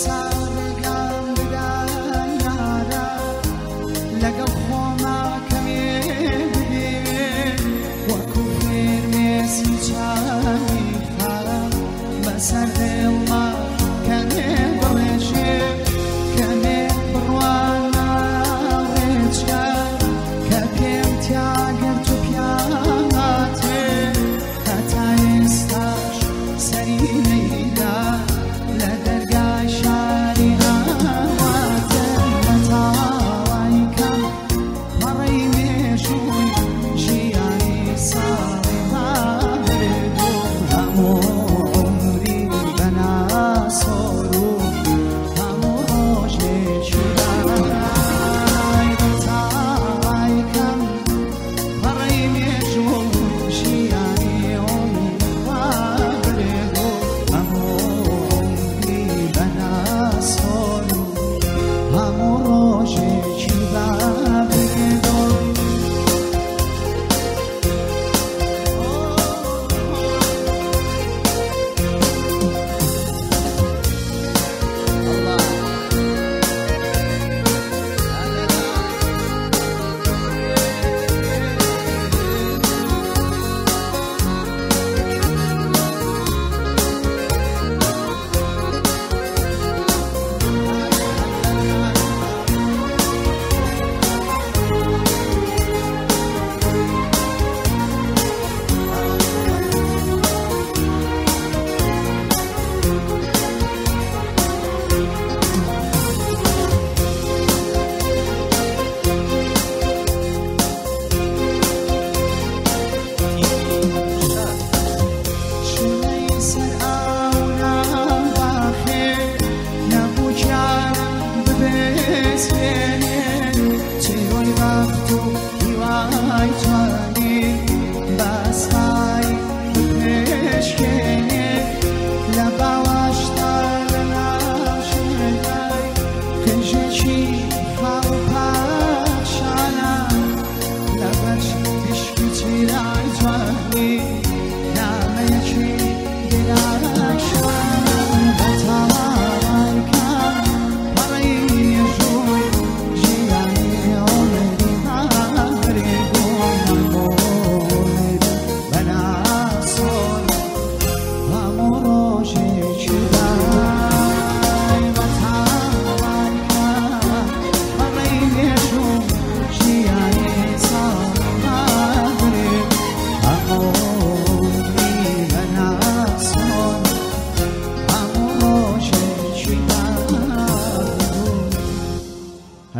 家。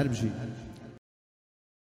harbci